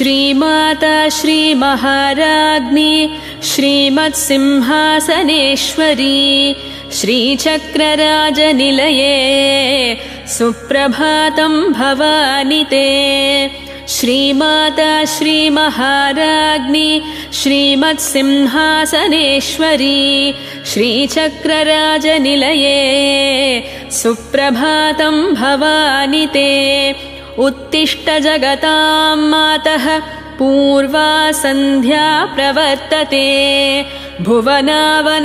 श्रीमाता श्रीमहाराज्ञी श्रीमत्सिंहासनेश्वरी श्रीचक्रराजनिलये सुप्रभातं भवानि ते। श्रीमाता श्रीमहाराज्ञी श्रीमत्सिंहासनेश्वरी श्रीचक्रराजनिलये सुप्रभातं भवानि ते उत्तिष्ठ जगतां मातः पूर्वा सन्ध्या प्रवर्तते। भुवनावनकार्याय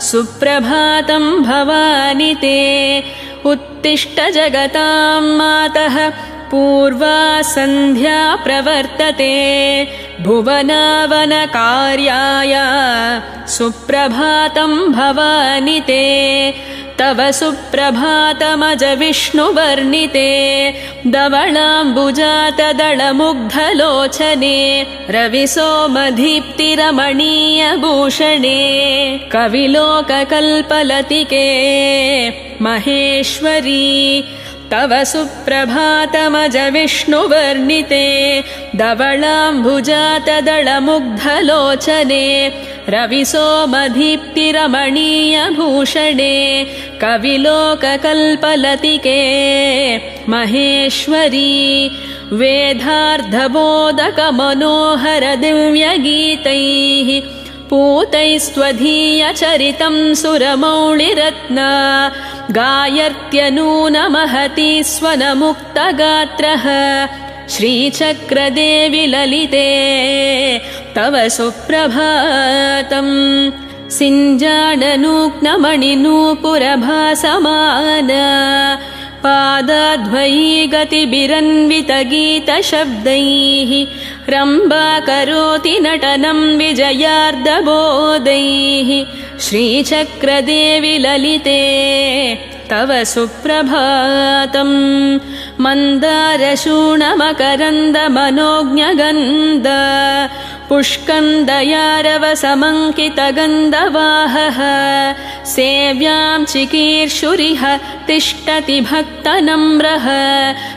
सुप्रभातं भवानि ते। उत्तिष्ठ जगतां मातः पूर्वा सन्ध्या प्रवर्तते। भुवनावनकार्याय सुप्रभातं भवानि ते तव सुप्रभातमज विष्णुवर्णिते धवलाम्बुजातदळमुग्धलोचने रविसोमधीप्तिरमणीयभूषणे कविलोककल्पलतिके महेश्वरी तव सुप्रभातमज विष्णुवर्णिते धवलाम्बुजातदळमुग्धलोचने रविसोमधीप्तिरमणीयभूषणे कविलोककल्पलतिके महेश्वरी वेदार्धबोधकमनोहरदिव्यगीतैः पूतैस्त्वधीयचरितं सुरमौळिरत्ना गायत्यनूनमहति स्वनमुक्तगात्रः श्रीचक्रदेवि ललिते तव सुप्रभातम् सिञ्जाडनूक्नमणिनूपुरभासमान पादाध्वयी गतिभिरन्वितगीतशब्दैः रम्बा करोति नटनं विजयार्दबोधैः। श्रीचक्रदेवि ललिते तव सुप्रभातम्। मन्दारशूणमकरन्दमनोज्ञगन्ध पुष्कन्दयारवसमङ्कितगन्धवाहः। सेव्यां चिकीर्षुरिह तिष्ठति भक्तनम्रः।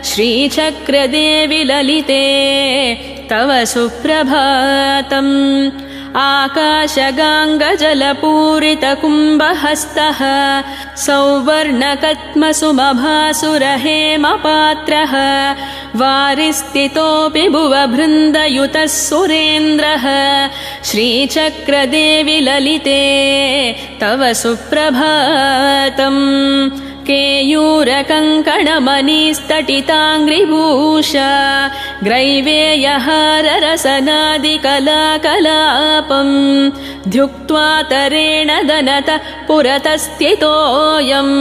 श्रीचक्रदेवि ललिते तव सुप्रभातम् आकाशगाङ्गजलपूरितकुम्भहस्तः सौवर्णकत्मसुमभासुरहेमपात्रः वारिस्थितोऽपि भुवबृन्दयुतः सुरेन्द्रः श्रीचक्रदेवि ललिते तव सुप्रभातम् केयूरकङ्कणमणिस्तटिताङ्घ्रिभूषा ग्रैवेयहाररसनादिकलाकलापम् ध्युक्त्वा तरेण दनत पुरतस्थितोऽयम्।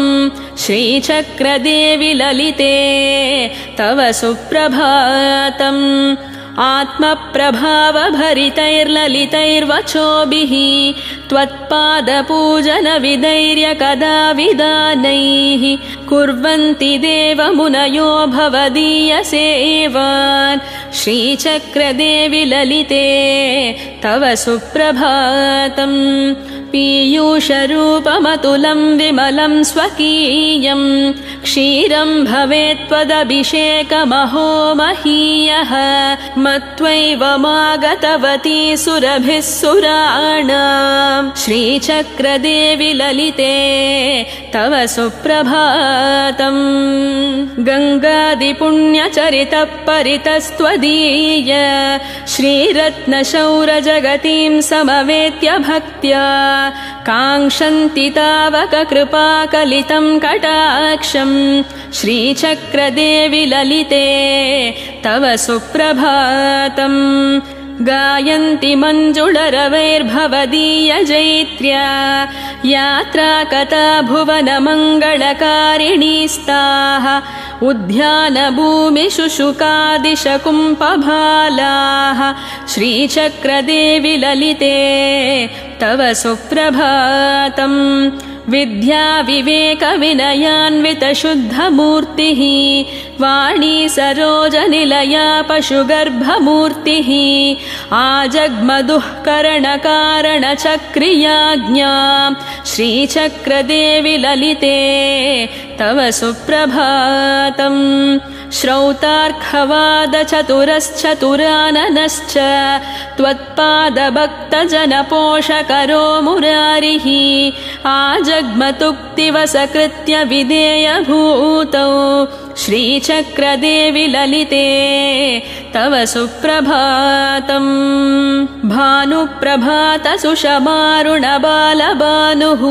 श्रीचक्रदेवि ललिते तव सुप्रभातम् आत्मप्रभावभरितैर्ललितैर्वचोभिः त्वत्पादपूजनविधैर्यकदा विदानैः कुर्वन्ति देवमुनयो भवदीयसेवान् श्रीचक्रदेवि ललिते तव सुप्रभातम् पीयूषरूपमतुलं विमलं स्वकीयम् क्षीरम् भवेत्त्वदभिषेकमहो महीयः मत्वैव मागतवती सुरभिः सुराणाम्। श्रीचक्रदेवि ललिते तव सुप्रभातम्। गङ्गादिपुण्यचरितः परितस्त्वदीय श्रीरत्नशौरजगतीं समवेत्य भक्त्या काङ्क्षन्ति तावककृपाकलितं कटाक्षम् श्रीचक्रदेवि ललिते तव सुप्रभातम् गायन्ति मञ्जुळरवैर्भवदीयजैत्र्या। यात्रा कथा भुवनमङ्गलकारिणीस्ताः उद्यानभूमिषु शुकादिशकुम्पभालाः श्रीचक्रदेवि ललिते तव सुप्रभातम् विद्या विवेकविनयान्वितशुद्धमूर्तिः वाणी सरोजनिलया पशुगर्भमूर्तिः आजग्मदुःकरणकारणचक्रियाज्ञा श्रीचक्रदेवि ललिते तव सुप्रभातम् श्रौतार्खवादचतुरश्चतुराननश्च त्वत्पादभक्तजनपोषकरो मुरारिः आजग्मतुक्तिवसकृत्य विधेयभूतौ श्रीचक्रदेवि ललिते तव सुप्रभातम्। भानुप्रभातसुषमारुणबालबानुः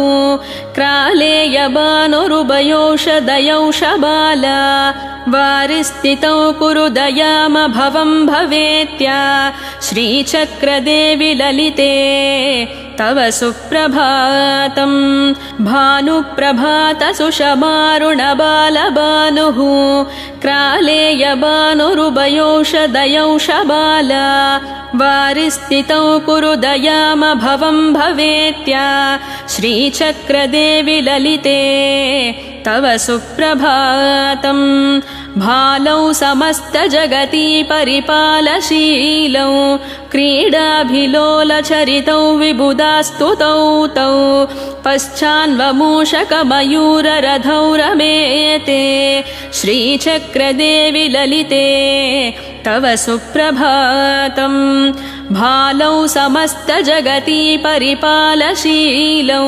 क्रालेयबानुरुभयोषदयौषबाला वारिस्थितौ कुरु दयामभवम् भवेत्या। श्रीचक्रदेवि ललिते तव सुप्रभातम्। भानुप्रभातसुषमारुणबालबानुः क्रालेयबानुरुभयोषदयौषबाला वारिस्थितौ कुरु दयामभवम् भवेत्या। श्रीचक्रदेवि ललिते तव सुप्रभातम्। भालौ समस्तजगति परिपालशीलौ। क्रीडाभिलोलचरितौ विबुधास्तुतौ तौ। पश्चान्वमूषकमयूररथौ रमेते। श्रीचक्रदेवि ललिते। तव सुप्रभातम् भालौ समस्तजगति परिपालशीलौ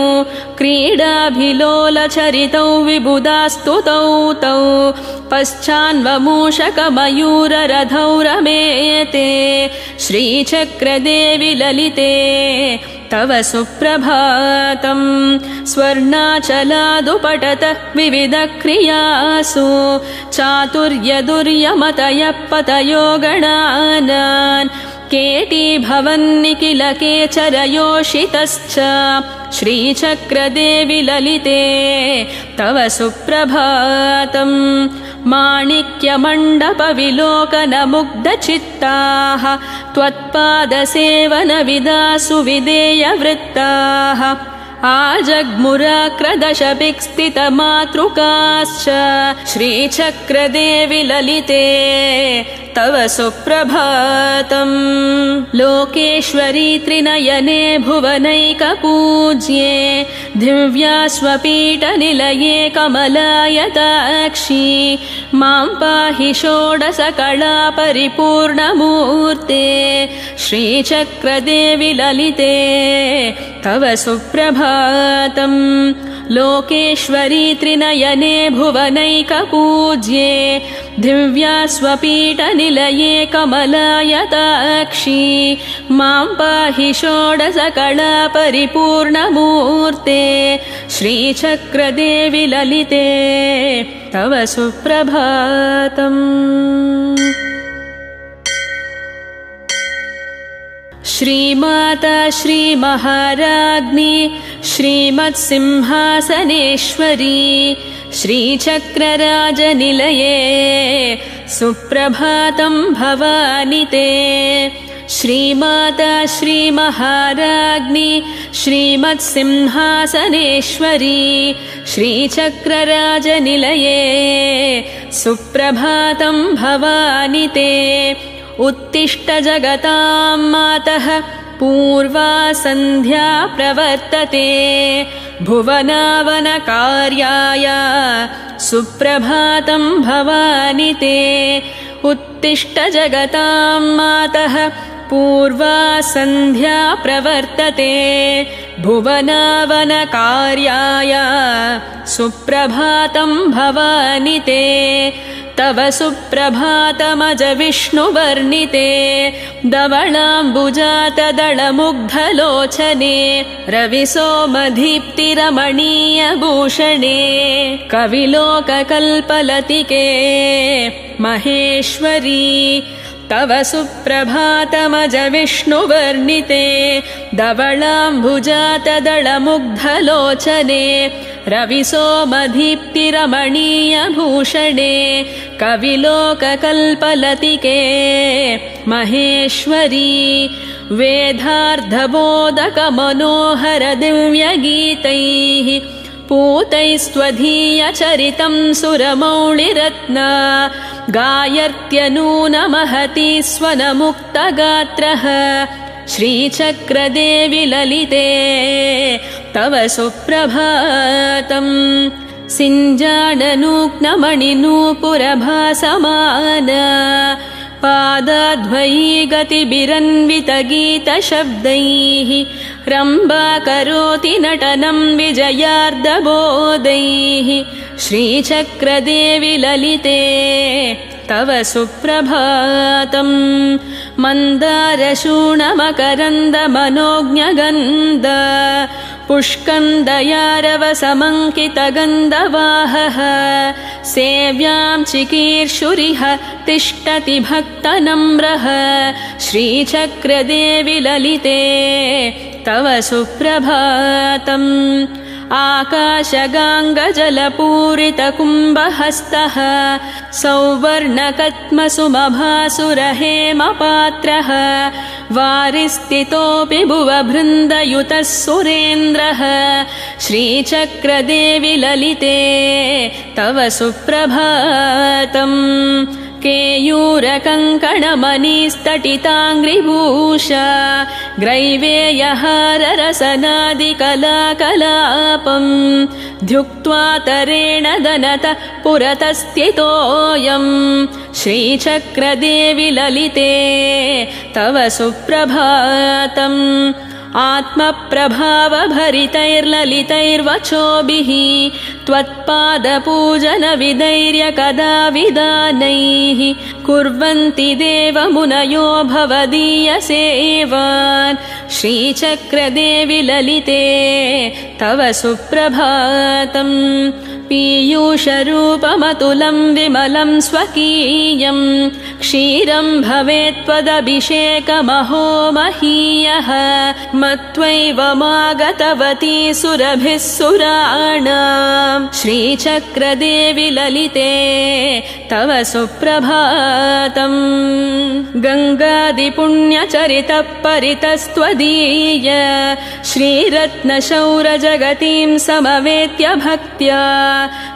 क्रीडाभिलोलचरितौ विबुधास्तुतौ तौ पश्चान्वमूषकमयूररथौ रमेते श्रीचक्रदेवि ललिते तव सुप्रभातम् स्वर्णाचलादुपटत विविधक्रियासु चातुर्यदुर्यमतयः पतयो गणानान् केटी भवन्निखिल केचरयोषितश्च श्रीचक्रदेवि ललिते तव सुप्रभातम् माणिक्यमण्डपविलोकनमुग्धचित्ताः त्वत्पादसेवनविदासु विधेयवृत्ताः आजग्मुराक्रदशभिक्स्थितमातृकाश्च श्रीचक्रदेवि ललिते तव सुप्रभातम्। लोकेश्वरी त्रिनयने भुवनैकपूज्ये दिव्यास्वपीठनिलये कमलायताक्षी मां पाहि षोडशकला परिपूर्णमूर्ते श्रीचक्रदेवि ललिते तव सुप्रभातम्। लोकेश्वरी त्रिनयने भुवनैकपूज्ये दिव्यास्वपीठनिलये कमलायताक्षी। मां पाहि षोडशकला परिपूर्णमूर्ते श्रीचक्रदेवि ललिते। तव सुप्रभातम् श्रीमाता श्रीमहाराज्ञी श्रीमत्सिंहासनेश्वरी श्रीचक्रराजनिलये सुप्रभातं भवानि ते। श्रीमाता श्रीमहाराज्ञी श्रीमत्सिंहासनेश्वरी श्रीचक्रराजनिलये सुप्रभातं भवानि ते उत्तिष्ठ जगतां मातः पूर्वा सन्ध्या प्रवर्तते। भुवनावनकार्याय सुप्रभातं भवानि ते। उत्तिष्ठ जगतां मातः पूर्वा सन्ध्या प्रवर्तते। भुवनावनकार्याय सुप्रभातं भवानि ते तव सुप्रभातमज विष्णुवर्णिते धवलाम्बुजातदळमुग्धलोचने रविसोमधीप्तिरमणीयभूषणे कविलोककल्पलतिके महेश्वरी तव सुप्रभातमज विष्णुवर्णिते धवलाम्बुजातदळमुग्धलोचने रविसोमधीप्तिरमणीयभूषणे कविलोककल्पलतिके महेश्वरी वेदार्धबोधकमनोहरदिव्यगीतैः पूतैस्त्वधीयचरितं सुरमौळिरत्ना गायत्यनूनमहति स्वनमुक्तगात्रः श्रीचक्रदेवि ललिते तव सुप्रभातम्। सिञ्जाननूक्नमणिनूपुरभासमान पादाध्वयी गतिभिरन्वितगीतशब्दैः रम्बा करोति नटनं विजयार्दबोधैः। श्रीचक्रदेवि ललिते तव सुप्रभातम्। मन्दारशूणमकरन्दमनोज्ञगन्ध पुष्कन्दयारवसमङ्कितगन्धवाहः। सेव्यां चिकीर्षुरिह तिष्ठति भक्तनम्रः। श्रीचक्रदेवि ललिते तव सुप्रभातम्। आकाशगाङ्गजलपूरितकुम्भहस्तः सौवर्णकत्मसुमभासुरहेमपात्रः वारिस्थितोऽपि भुवभृन्दयुतः सुरेन्द्रः। श्रीचक्रदेवि ललिते तव सुप्रभातम् केयूरकङ्कणमणिस्तटिताङ्घ्रिभूष ग्रैवेयहाररसनादिकलाकलापम् ध्युक्त्वा तरेण दनत पुरतस्थितोऽयम्। श्रीचक्रदेवि ललिते तव सुप्रभातम् आत्मप्रभावभरितैर्ललितैर्वचोभिः त्वत्पादपूजनविदैर्य कदा विदानैः कुर्वन्ति देवमुनयो भवदीयसेवान् श्रीचक्रदेवि ललिते तव सुप्रभातम् पीयूषरूपमतुलं विमलं स्वकीयम् क्षीरं भवेत् त्वदभिषेकमहो महीयः मत्वैव मागतवती सुरभिः सुराणाम् श्रीचक्रदेवि ललिते तव सुप्रभातम्। गङ्गादिपुण्यचरितः परितस्त्वदीय श्रीरत्नशौरजगतीं समवेत्य भक्त्या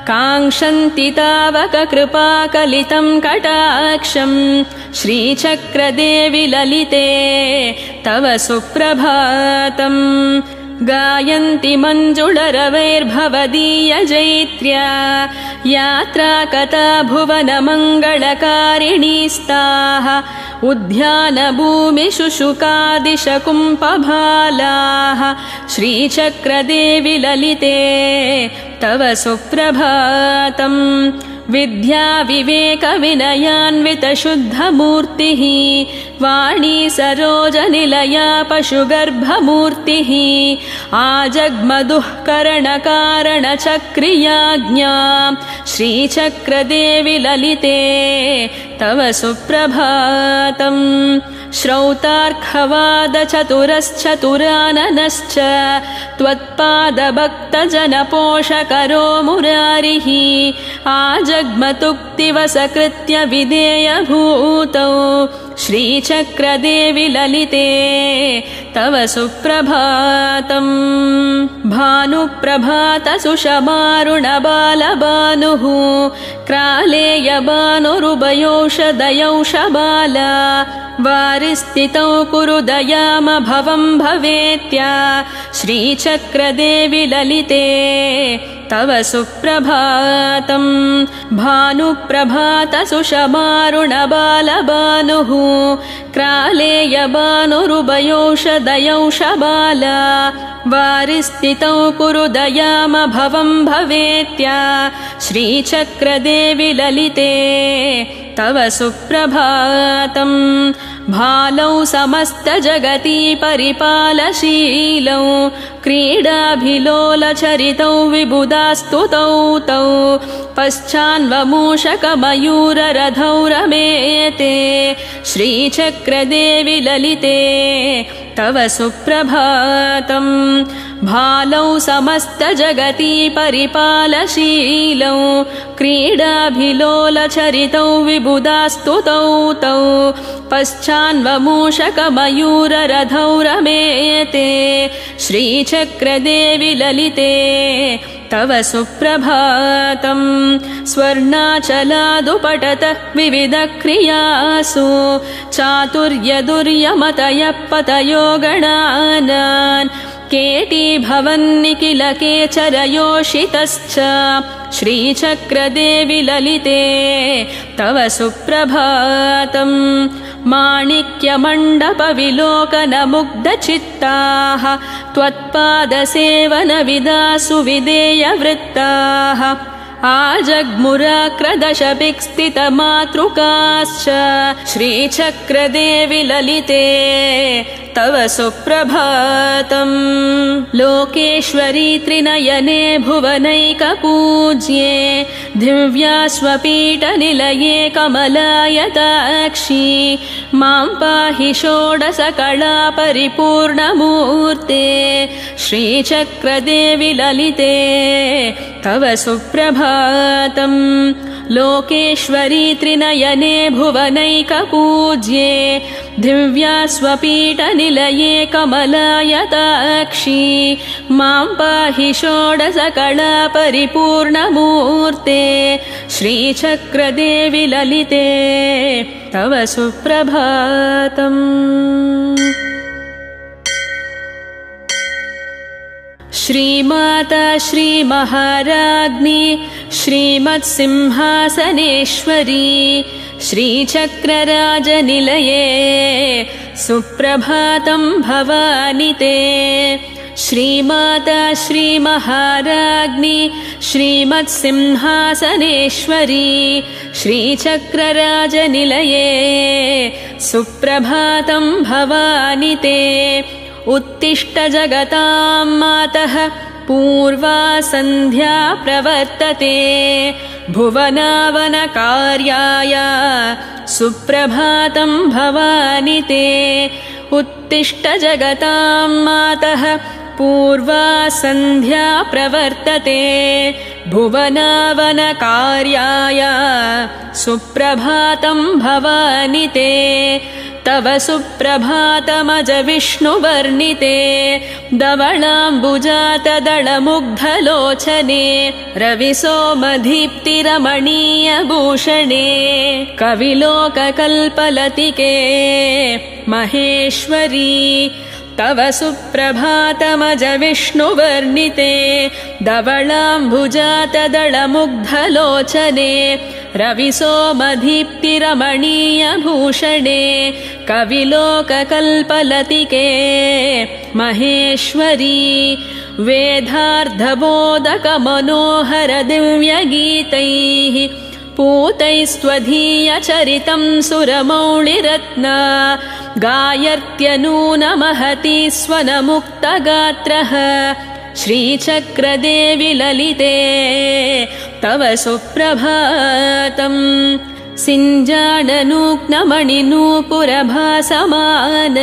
काङ्क्षन्ति तावककृपाकलितं कटाक्षम्। श्रीचक्रदेवि ललिते तव सुप्रभातम्। गायन्ति मञ्जुळरवैर्भवदीय जैत्र्या यात्रा कथा भुवनमङ्गलकारिणीस्ताः उद्यानभूमिषु शुकादिशकुम्पभालाः श्रीचक्रदेवि ललिते तव सुप्रभातम् विद्या विवेकविनयान्वितशुद्धमूर्तिः वाणी सरोजनिलया पशुगर्भमूर्तिः आजग्मदुःकरणकारणचक्रियाज्ञा श्रीचक्रदेवि ललिते तव सुप्रभातम् श्रौतार्खवादचतुरश्चतुराननश्च त्वत्पादभक्तजनपोषकरो मुरारिः आजग्मतुक्तिवसकृत्य विधेयभूतौ श्रीचक्रदेवि ललिते तव सुप्रभातम्। भानुप्रभातसुषमारुणबालबानुः क्रालेयबानुरुभयोषदयौषबाला वारिस्थितौ कुरु दयामभवं भवेत्या श्रीचक्रदेवि ललिते तव सुप्रभातम् भानुप्रभातसुषमारुणबालबानुः क्रालेयबानुरुभयोषदयौषबाला वारिस्थितौ कुरु दयामभवं भवेत्या। श्रीचक्रदेवि ललिते। तव सुप्रभातम् भालौ समस्तजगती परिपालशीलौ क्रीडाभिलोलचरितौ विबुधास्तुतौ तौ पश्चान्वमूषकमयूररथौ रमेते श्रीचक्रदेवि ललिते तव सुप्रभातम् भालौ समस्तजगती परिपालशीलौ क्रीडाभिलोलचरितौ विबुधास्तुतौ तौ पश्चान्वमूषकमयूररथौ रमेते श्रीचक्रदेवि ललिते तव सुप्रभातम् स्वर्णाचलादुपटतः विविधक्रियासु चातुर्यदुर्यमतयः पतयो गणानान् केटी केचरयोषितश्च श्रीचक्रदेवि ललिते तव सुप्रभातम्। माणिक्यमण्डपविलोकनमुग्धचित्ताः त्वत्पादसेवनविदासु विधेयवृत्ताः आजग्मुराक्रदशभिक्स्थितमातृकाश्च श्रीचक्रदेवि ललिते तव सुप्रभातम्। लोकेश्वरी त्रिनयने भुवनैकपूज्ये दिव्यास्वपीठनिलये कमलायताक्षी मां पाहि षोडशकला परिपूर्णमूर्ते श्रीचक्रदेवि ललिते तव सुप्रभातम् लोकेश्वरी त्रिनयने भुवनैकपूज्ये दिव्यास्वपीठनिलये कमलायताक्षी। मां पाहि षोडशकला परिपूर्णमूर्ते श्रीचक्रदेवि ललिते तव सुप्रभातम् श्रीमाता श्रीमहाराज्ञी श्रीमत्सिंहासनेश्वरी श्रीचक्रराजनिलये सुप्रभातं भवानि ते। श्रीमाता श्रीमहाराज्ञी श्रीमत्सिंहासनेश्वरी श्रीचक्रराजनिलये सुप्रभातं भवानि ते उत्तिष्ठ जगतां मातः पूर्वा सन्ध्या प्रवर्तते। भुवनावनकार्याय सुप्रभातं भवानि ते। उत्तिष्ठ जगतां मातः पूर्वा सन्ध्या प्रवर्तते। भुवनावनकार्याय सुप्रभातं भवानि ते तव सुप्रभातमज विष्णुवर्णिते रविसोमधीप्तिरमणीयभूषणे कविलोककल्पलतिके महेश्वरी तव सुप्रभातमज विष्णुवर्णिते धवलाम्बुजातदलमुग्धलोचने रविसोमधीप्तिरमणीयभूषणे कविलोककल्पलतिके महेश्वरी वेदार्धबोधकमनोहरदिव्यगीतैः पूतैस्त्वधीयचरितं सुरमौळिरत्ना गायत्यनूनमहति स्वनमुक्तगात्रः श्रीचक्रदेवि ललिते तव सुप्रभातम् सिञ्जाडनूक्नमणिनूपुरभासमान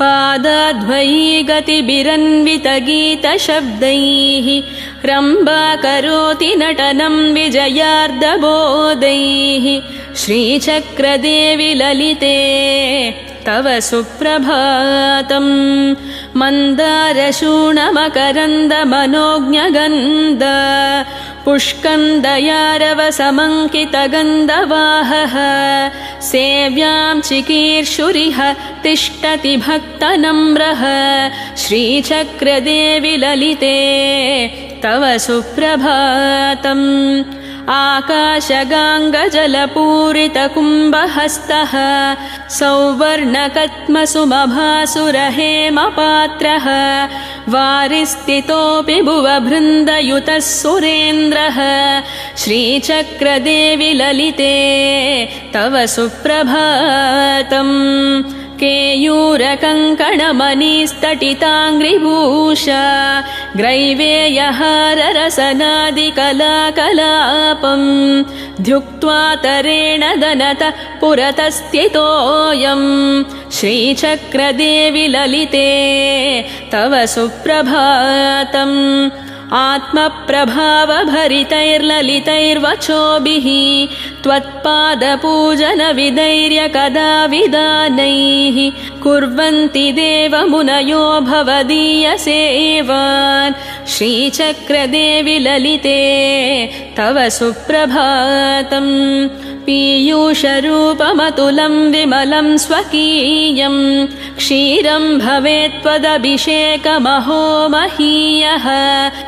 पादाध्वयी गतिभिरन्वितगीतशब्दैः रम्बा करोति नटनं विजयार्दबोधैः। श्रीचक्रदेवि ललिते तव सुप्रभातम्। मन्दारशूणमकरन्दमनोज्ञगन्ध पुष्कन्दयारवसमङ्कितगन्धवाहः। सेव्यां चिकीर्षुरिह तिष्ठति भक्तनम्रः। श्रीचक्रदेवि ललिते तव सुप्रभातम् आकाशगाङ्गजलपूरितकुम्भहस्तः सौवर्णकत्मसुमभासुरहेमपात्रः वारिस्थितोऽपि भुवबृन्दयुतः सुरेन्द्रः श्रीचक्रदेवि ललिते तव सुप्रभातम् केयूरकङ्कणमणिस्तटिताङ्घ्रिभूषा ग्रैवेयहाररसनादिकलाकलापम् ध्युक्त्वा तरेण दनत पुरतस्थितोऽयम् श्रीचक्रदेवि ललिते तव सुप्रभातम् आत्मप्रभावभरितैर्ललितैर्वचोभिः त्वत्पादपूजनविधैर्य कदा विदानैः कुर्वन्ति देवमुनयो भवदीयसेवान् श्रीचक्रदेवि ललिते तव सुप्रभातम् पीयूषरूपमतुलं विमलं स्वकीयम् क्षीरं भवेत्त्वदभिषेकमहो महीयः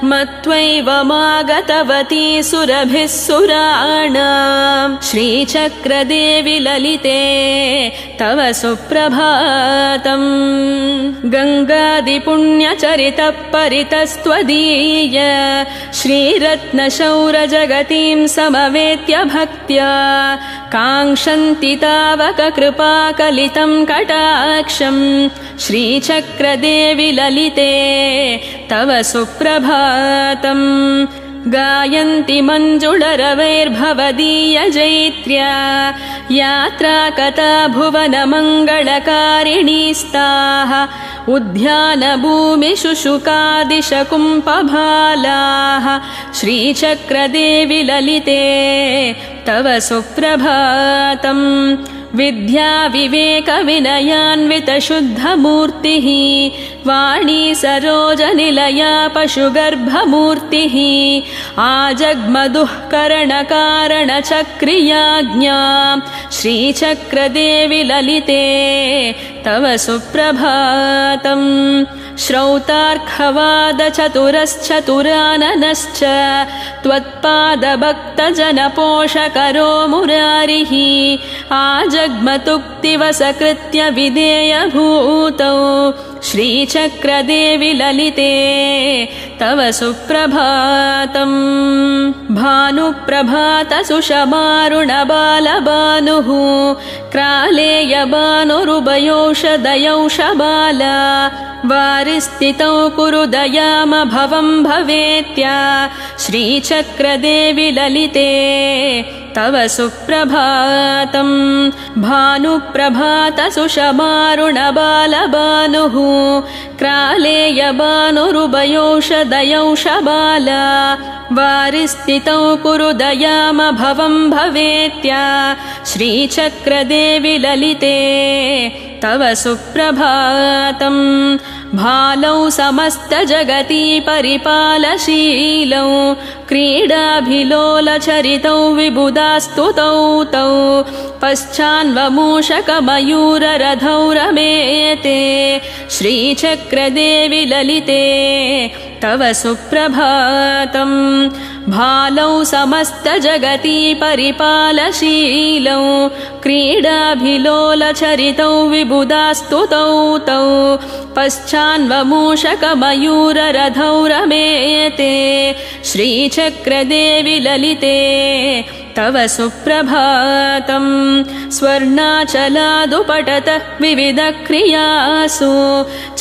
मत्वैव मागतवती सुरभिः सुराणाम्। श्रीचक्रदेवि ललिते तव सुप्रभातम्। गङ्गादिपुण्यचरितः परितस्त्वदीय श्रीरत्नशौरजगतीं समवेत्य भक्त्या काङ्क्षन्ति तावककृपाकलितं कटाक्षम् श्रीचक्रदेवि ललिते तव सुप्रभातम् गायन्ति मञ्जुळरवैर्भवदीयजैत्र्या। यात्रा कथा भुवनमङ्गलकारिणीस्ताः उद्यानभूमिषु शुकादिशकुम्पभालाः श्रीचक्रदेवि ललिते तव सुप्रभातम् विद्या विवेकविनयान्वितशुद्धमूर्तिः वाणी सरोजनिलया पशुगर्भमूर्तिः आजग्मदुःकरणकारणचक्रियाज्ञा श्रीचक्रदेवि ललिते तव सुप्रभातम् श्रौतार्खवादचतुरश्चतुराननश्च त्वत्पादभक्तजनपोषकरो मुरारिः आजग्मतुक्तिवसकृत्य विधेयभूतौ श्रीचक्रदेवि ललिते तव सुप्रभातम्। भानुप्रभातसुषमारुणबालबानुः क्रालेयबानुरुभयोषदयौषबाला वारिस्थितौ कुरु दयामभवम् भवेत्या। श्रीचक्रदेवि ललिते तव सुप्रभातम्। भानुप्रभातसुषमारुणबालबानुः क्रालेयबानुरुभयोषदयौषबाला वारिस्थितौ कुरु दयामभवम् भवेत्या। श्रीचक्रदेवि ललिते। तव सुप्रभातम् भालौ समस्तजगती परिपालशीलौ क्रीडाभिलोलचरितौ विबुधास्तुतौ तौ। पश्चान्वमूषकमयूररथौ रमेते श्रीचक्रदेवि ललिते तव सुप्रभातम् भालौ समस्तजगती परिपालशीलौ क्रीडाभिलोलचरितौ विबुधास्तुतौ तौ पश्चान्वमूषकमयूररथौ रमेते श्रीचक्रदेवि ललिते तव सुप्रभातम् स्वर्णाचलादुपटतः विविधक्रियासु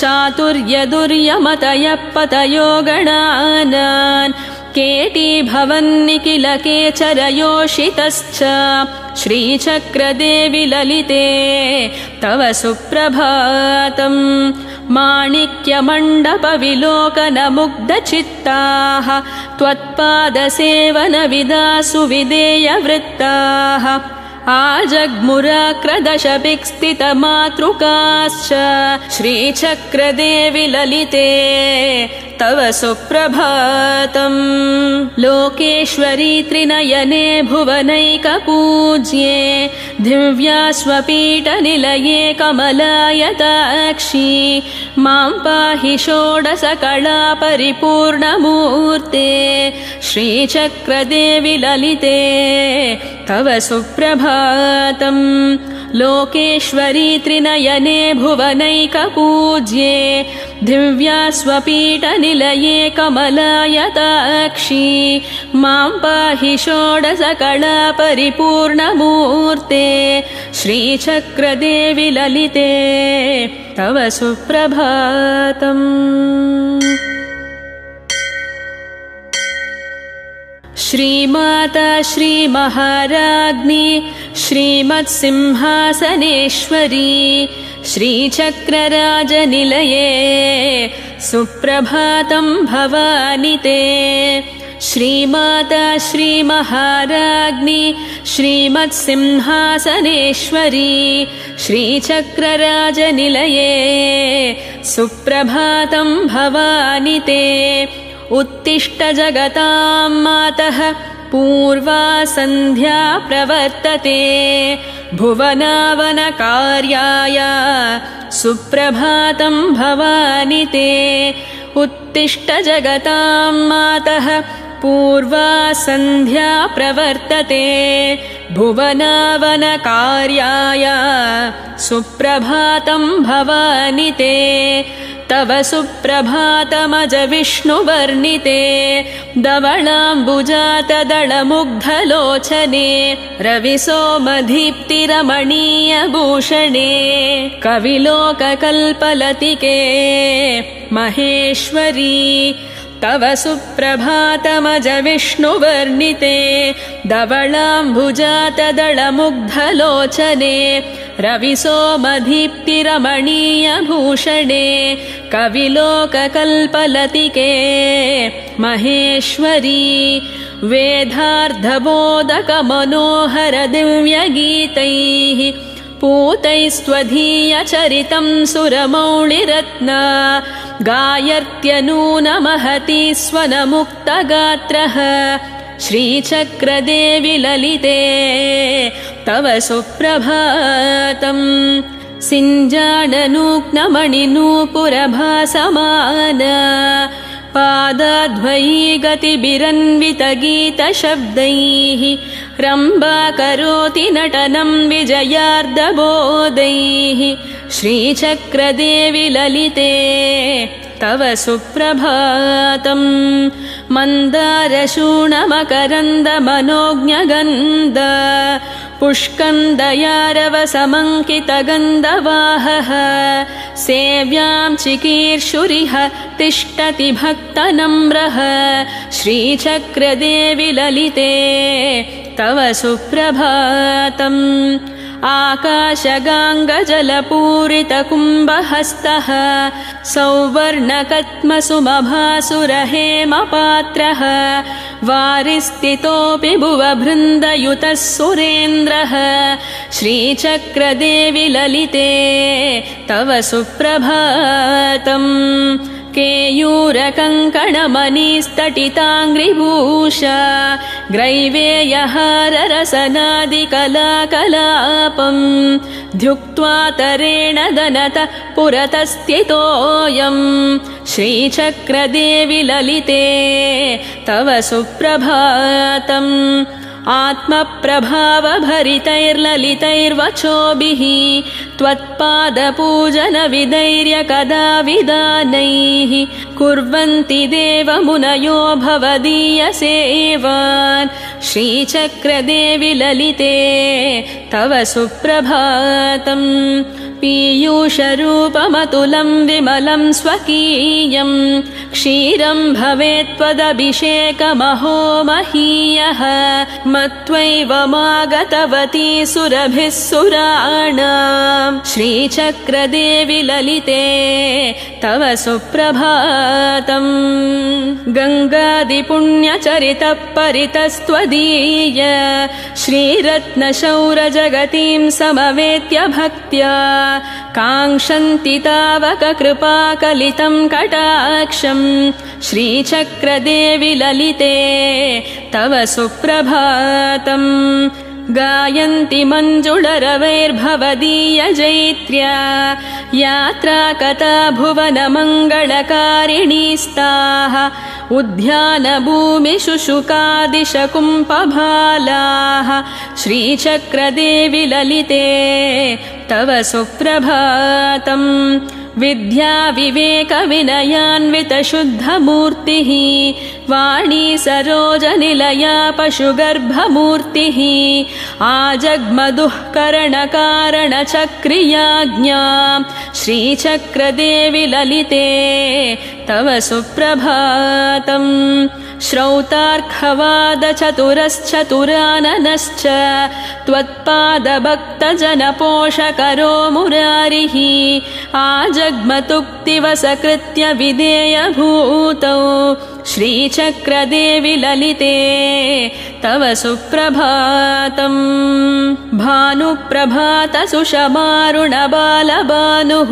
चातुर्यदुर्यमतयः पतयो गणानान् केटी भवन्निखिल केचरयोषितश्च श्रीचक्रदेवि ललिते तव सुप्रभातम् माणिक्यमण्डपविलोकनमुग्धचित्ताः त्वत्पादसेवनविदासु विधेयवृत्ताः आजग्मुराक्रदशभिक्स्थितमातृकाश्च श्रीचक्रदेवि ललिते तव सुप्रभातम्। लोकेश्वरी त्रिनयने भुवनैकपूज्ये दिव्यास्वपीठनिलये कमलायताक्षी मां पाहि षोडशकला परिपूर्णमूर्ते श्रीचक्रदेवि ललिते तव सुप्रभातम् लोकेश्वरी त्रिनयने भुवनैकपूज्ये दिव्यास्वपीठनिलये कमलायताक्षी। मां पाहि षोडशकला परिपूर्णमूर्ते श्रीचक्रदेवि ललिते तव सुप्रभातम् श्रीमाता श्रीमहाराज्ञी श्रीमत्सिंहासनेश्वरी श्रीचक्रराजनिलये सुप्रभातं भवानि ते। श्रीमाता श्रीमहाराज्ञी श्रीमत्सिंहासनेश्वरी श्रीचक्रराजनिलये सुप्रभातं भवानि ते उत्तिष्ठ जगतां मातः पूर्वा सन्ध्या प्रवर्तते। भुवनावनकार्याय सुप्रभातम् भवानि ते। उत्तिष्ठ जगतां मातः पूर्वा सन्ध्या प्रवर्तते। भुवनावनकार्याय सुप्रभातम् भवानि ते तव सुप्रभातमज विष्णुवर्णिते रविसोमधीप्तिरमणीयभूषणे कविलोककल्पलतिके महेश्वरी तव सुप्रभातमज विष्णुवर्णिते धवलाम्बुजातदळमुग्धलोचने रविसोमधीप्तिरमणीयभूषणे कविलोककल्पलतिके महेश्वरी वेदार्धबोधकमनोहरदिव्यगीतैः पूतैस्त्वधीयचरितम् सुरमौळिरत्ना गायर्त्यनूनमहति स्वनमुक्तगात्रः श्रीचक्रदेवि ललिते तव सुप्रभातम्। सिञ्जाननूक्नमणिनूपुरभासमान पादाद्वयी गतिभिरन्वितगीतशब्दैः रम्बा करोति नटनम् विजयार्दबोधैः श्रीचक्रदेवि ललिते तव सुप्रभातम् मन्दारशूणमकरन्दमनोज्ञगन्ध पुष्कन्दयारवसमङ्कितगन्धवाहः। सेव्यां चिकीर्षुरिह तिष्ठति भक्तनम्रः। श्रीचक्रदेवि ललिते तव सुप्रभातम् आकाशगाङ्गजलपूरितकुम्भहस्तः सौवर्णकत्मसुमभासुरहेमपात्रः वारिस्थितोऽपि भुवबृन्दयुतः सुरेन्द्रः श्रीचक्रदेवि ललिते तव सुप्रभातम् केयूरकङ्कणमणिस्तटिताङ्घ्रिभूषा ग्रैवेयहाररसनादिकलाकलापम् ध्युक्त्वा तरेण दनत पुरतस्थितोऽयम् श्रीचक्रदेवि ललिते तव सुप्रभातम् आत्मप्रभावभरितैर्ललितैर्वचोभिः त्वत्पादपूजनविधैर्य कदा विदानैः कुर्वन्ति देवमुनयो भवदीयसेवान् श्रीचक्रदेवि ललिते तव सुप्रभातम् पीयूषरूपमतुलम् विमलम् स्वकीयम् क्षीरम् भवेत् त्वदभिषेकमहो महीयः। मत्वैव मागतवती सुरभिः सुराणाम्। श्रीचक्रदेवि ललिते तव सुप्रभातम्। गङ्गादिपुण्यचरितः परितस्त्वदीय श्रीरत्नशौरजगतीम् समवेत्य भक्त्या काङ्क्षन्ति तावककृपाकलितम् कटाक्षम्। श्रीचक्रदेवि ललिते तव सुप्रभातम् गायन्ति मञ्जुळरवैर्भवदीयजैत्र्या। यात्रा कथा भुवनमङ्गलकारिणीस्ताः उद्यानभूमिषु शुकादिशकुम्पभालाः श्रीचक्रदेवि ललिते तव सुप्रभातम् विद्या विवेकविनयान्वितशुद्धमूर्तिः वाणी सरोजनिलया पशुगर्भमूर्तिः आजग्मदुः करणकारणचक्रियाज्ञा श्रीचक्रदेवि ललिते तव सुप्रभातम् श्रौतार्खवादचतुरश्चतुराननश्च त्वत्पादभक्तजनपोषकरो मुरारिः आजग्मतुक्तिवसकृत्य विधेयभूतौ श्रीचक्रदेवि ललिते तव सुप्रभातम् भानुप्रभात सुषमारुणबालबानुः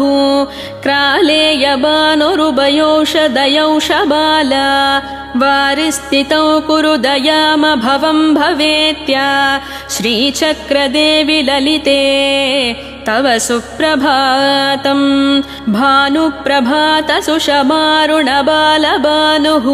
क्रालेयबानुरुभयोषदयौषबाला वारिस्थितौ कुरु दयामभवम् भवेत्या श्रीचक्रदेवि ललिते तव सुप्रभातम्। भानुप्रभात सुषमारुणबालबानुः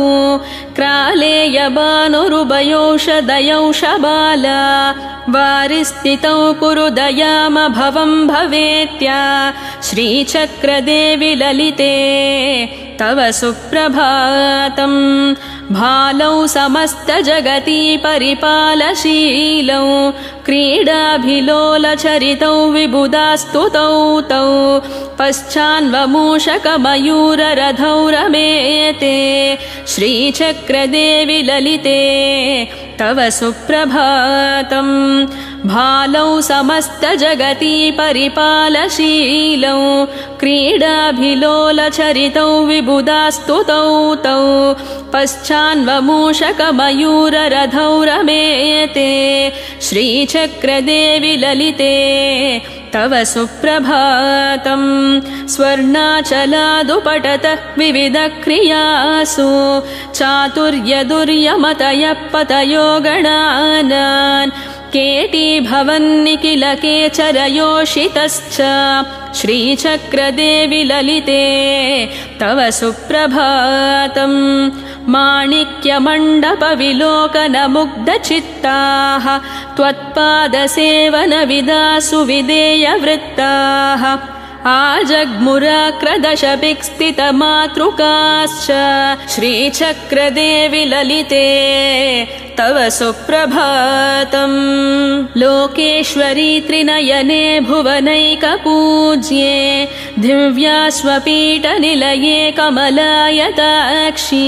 क्रालेयबानुरुभयोषदयौषबाला वारिस्थितौ कुरु दयामभवम् भवेत्या। श्रीचक्रदेवि ललिते। तव सुप्रभातम् भालौ समस्तजगति परिपालशीलौ क्रीडाभिलोलचरितौ विबुधास्तुतौ तौ। पश्चान्वमूषकमयूररथौ रमेते श्रीचक्रदेवि ललिते तव सुप्रभातम् भालौ समस्तजगति परिपालशीलौ क्रीडाभिलोलचरितौ विबुधास्तुतौ तौ पश्चान्वमूषकमयूररथौ रमेते श्रीचक्रदेवि ललिते तव सुप्रभातम् स्वर्णाचलादुपटतः विविधक्रियासु चातुर्यदुर्यमतयः पतयो गणानान् केटी भवन्निखिल केचरयोषितश्च श्रीचक्रदेवि ललिते तव सुप्रभातम् माणिक्यमण्डपविलोकनमुग्धचित्ताः त्वत्पादसेवनविदासु विधेयवृत्ताः आजग्मुराक्रदशभिक्स्थितमातृकाश्च श्रीचक्रदेवि ललिते तव सुप्रभातम्। लोकेश्वरी त्रिनयने भुवनैकपूज्ये दिव्यास्वपीठनिलये कमलायताक्षी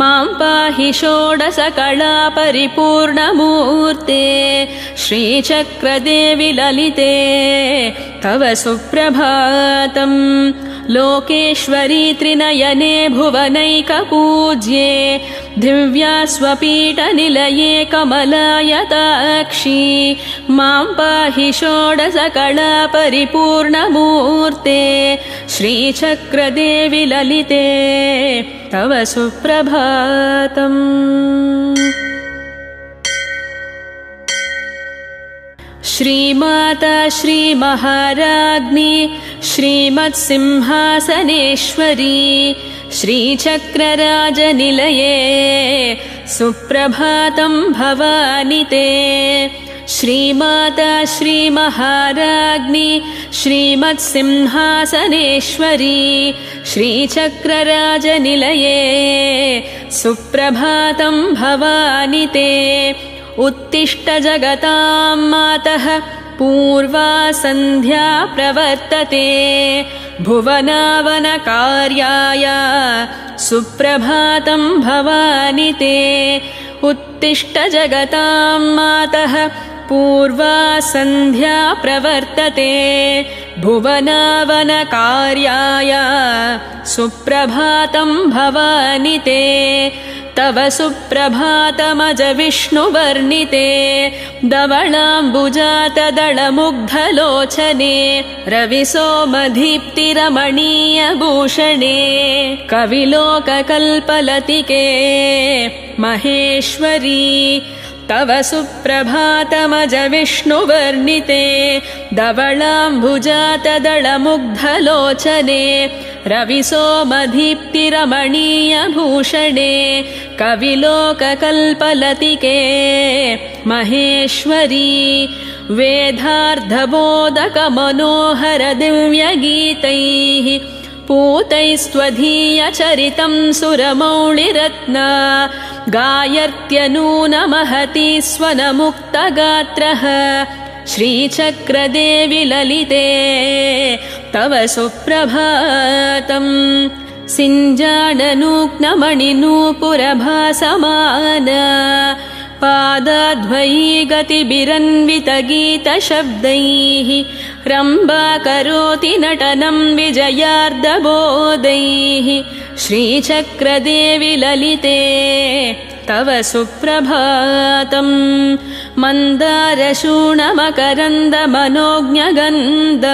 मां पाहि षोडशकला परिपूर्णमूर्ते श्रीचक्रदेवि ललिते तव सुप्रभातम् लोकेश्वरी त्रिनयने भुवनैकपूज्ये दिव्यास्वपीठनिलये कमलायताक्षी। मां पाहि षोडशकला परिपूर्णमूर्ते श्रीचक्रदेवि ललिते तव सुप्रभातम् श्रीमाता श्रीमहाराज्ञी श्रीमत्सिंहासनेश्वरी श्रीचक्रराजनिलये सुप्रभातं भवानि ते। श्रीमाता श्रीमहाराज्ञी श्रीमत्सिंहासनेश्वरी श्रीचक्रराजनिलये सुप्रभातं भवानि ते उत्तिष्ठ जगतां मातः पूर्वा सन्ध्या प्रवर्तते। भुवनावनकार्याय सुप्रभातं भवानि ते। उत्तिष्ठ जगतां मातः पूर्वा सन्ध्या प्रवर्तते। भुवनावनकार्याय सुप्रभातं भवानि ते तव सुप्रभातमज विष्णुवर्णिते रविसोमदीप्तिरमणीयभूषणे कविलोककल्पलतिके महेश्वरी तव सुप्रभातमज विष्णुवर्णिते धवलाम्बुजातदळमुग्धलोचने रविसोमदीप्तिरमणीयभूषणे कविलोककल्पलतिके महेश्वरी वेदार्धबोधकमनोहरदिव्यगीतैः पूतैस्त्वधीयचरितं सुरमौळिरत्ना गायत्यनूनमहति स्वनमुक्तगात्रः श्रीचक्रदेवि ललिते तव सुप्रभातम्। सिञ्जाडनूक्नमणिनूपुरभासमान पादाध्वयी गतिभिरन्वितगीतशब्दैः रम्बा करोति नटनं विजयार्दबोधैः। श्रीचक्रदेवि ललिते तव सुप्रभातम्। मन्दारशूणमकरन्दमनोज्ञगन्ध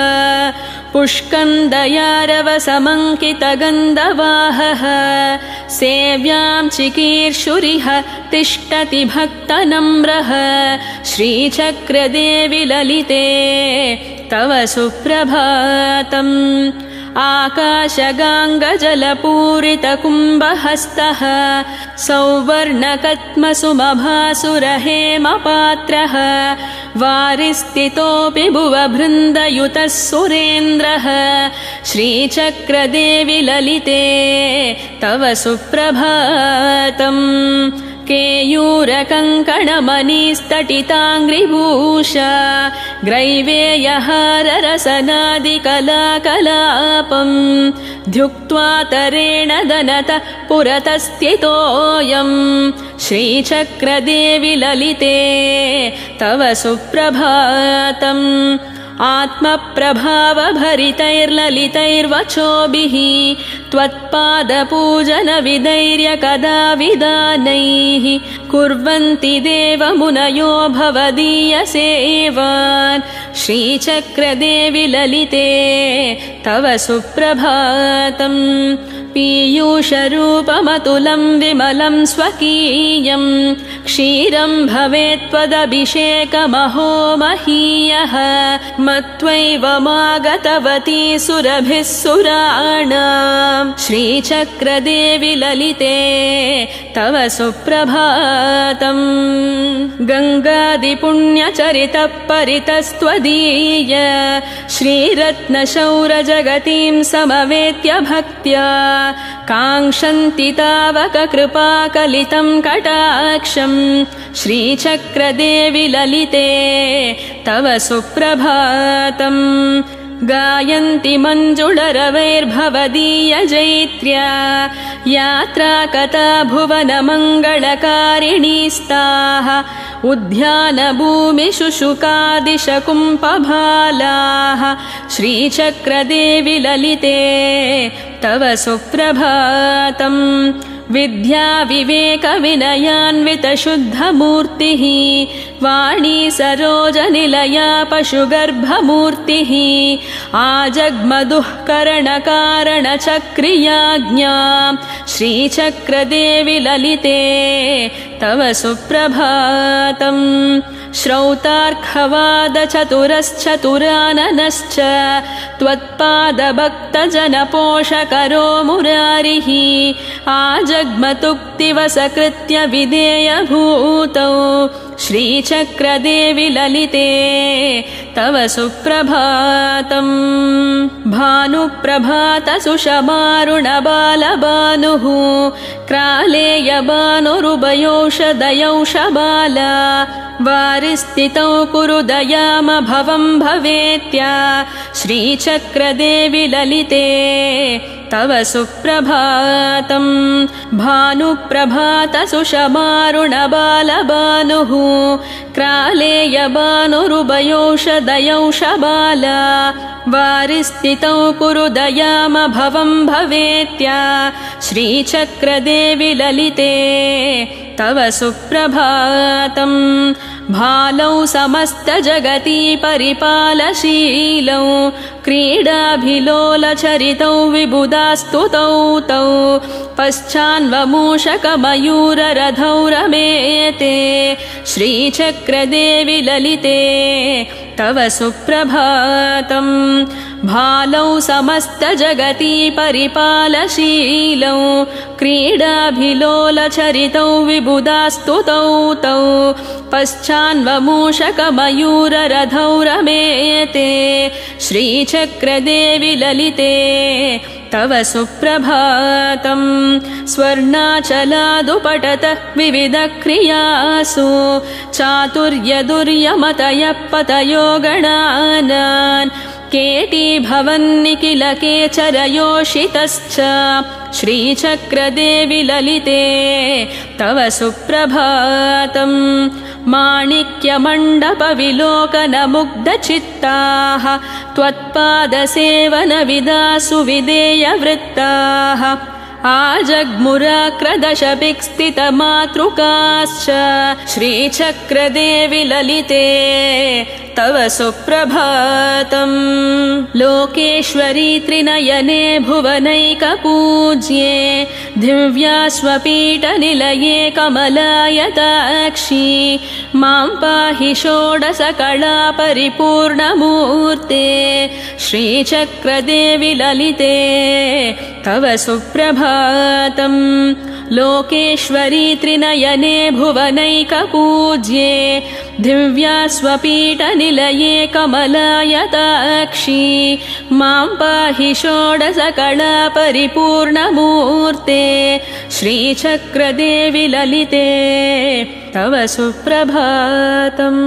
पुष्कन्दयारवसमङ्कितगन्धवाहः। सेव्यां चिकीर्षुरिह तिष्ठति भक्तनम्रः। श्रीचक्रदेवि ललिते तव सुप्रभातम् आकाशगाङ्गजलपूरितकुम्भहस्तः सौवर्णकत्मसुमभासुरहेमपात्रः वारिस्थितोऽपि भुवबृन्दयुतः सुरेन्द्रः श्रीचक्रदेवि ललिते तव सुप्रभातम् केयूरकङ्कणमणिस्तटिताङ्घ्रिभूषा ग्रैवेयहाररसनादिकलाकलापम् ध्युक्त्वा तरेण दनत पुरतस्थितोऽयम्। श्रीचक्रदेवि ललिते तव सुप्रभातम्। आत्मप्रभावभरितैर्ललितैर्वचोभिः त्वत्पादपूजनविधैर्य कदा कुर्वन्ति देवमुनयो भवदीयसेवान् श्रीचक्रदेवि ललिते तव सुप्रभातम् पीयूषरूपमतुलं विमलं स्वकीयम् क्षीरम् भवेत्त्वदभिषेकमहो महीयः मत्वैव मागतवती सुरभिः सुराणाम्। श्रीचक्रदेवि ललिते तव सुप्रभातम्। गङ्गादिपुण्यचरितः परितस्त्वदीय श्रीरत्नशौरजगतीं समवेत्य भक्त्या काङ्क्षन्ति तावककृपाकलितं कटाक्षम् श्रीचक्रदेवि ललिते तव सुप्रभातम् गायन्ति मञ्जुळरवैर्भवदीयजैत्र्या। यात्रा कथा भुवनमङ्गलकारिणीस्ताः उद्यानभूमिषु शुकादिशकुम्पभालाः श्रीचक्रदेवि ललिते तव सुप्रभातम् विद्या विवेकविनयान्वितशुद्धमूर्तिः वाणी सरोजनिलया पशुगर्भमूर्तिः आजग्मदुःकरणकारणचक्रियाज्ञा श्रीचक्रदेवि ललिते तव सुप्रभातम् श्रौतार्खवादचतुरश्चतुराननश्च त्वत्पादभक्तजनपोषकरो मुरारिः आजग्मतुक्तिवसकृत्य विधेयभूतौ श्रीचक्रदेवि ललिते तव सुप्रभातम्। भानुप्रभातसुषमारुणबालबानुः क्रालेयबानुरुभयोषदयौषबाला वारिस्थितौ कुरु दयामभवम् भवेत्या। श्रीचक्रदेवि ललिते तव सुप्रभातम्। भानुप्रभातसुषमारुणबालबानुः क्रालेयबानुरुभयोषदयौषबाला वारिस्थितौ कुरु दयामभवम् भवेत्या। श्रीचक्रदेवि ललिते। तव सुप्रभातम् भालौ समस्तजगती परिपालशीलौ क्रीडाभिलोलचरितौ विबुधास्तुतौ तौ पश्चान्वमूषकमयूररथौ रमेते श्रीचक्रदेवि ललिते तव सुप्रभातम् भालौ समस्तजगती परिपालशीलौ क्रीडाभिलोलचरितौ विबुधास्तुतौ तौ पश्चान्वमूषकमयूररथौ रमेते श्रीचक्रदेवि ललिते तव सुप्रभातम् स्वर्णाचलादुपटत विविधक्रियासु चातुर्यदुर्यमतयः पतयो गणानान् केटी भवन्निखिल केचरयोषितश्च श्रीचक्रदेवि ललिते तव सुप्रभातम् माणिक्यमण्डपविलोकनमुग्धचित्ताः त्वत्पादसेवनविदासु विधेयवृत्ताः आजग्मुराक्रदशभिक्स्थितमातृकाश्च श्रीचक्रदेवि ललिते तव सुप्रभातम्। लोकेश्वरी त्रिनयने भुवनैकपूज्ये दिव्यास्वपीठनिलये कमलायताक्षी मां पाहि षोडशकला परिपूर्णमूर्ते श्रीचक्रदेवि ललिते तव सुप्रभातम् लोकेश्वरी त्रिनयने भुवनैकपूज्ये दिव्यास्वपीठनिलये कमलायताक्षी। मां पाहि षोडशकला परिपूर्णमूर्ते श्रीचक्रदेवि ललिते तव सुप्रभातम्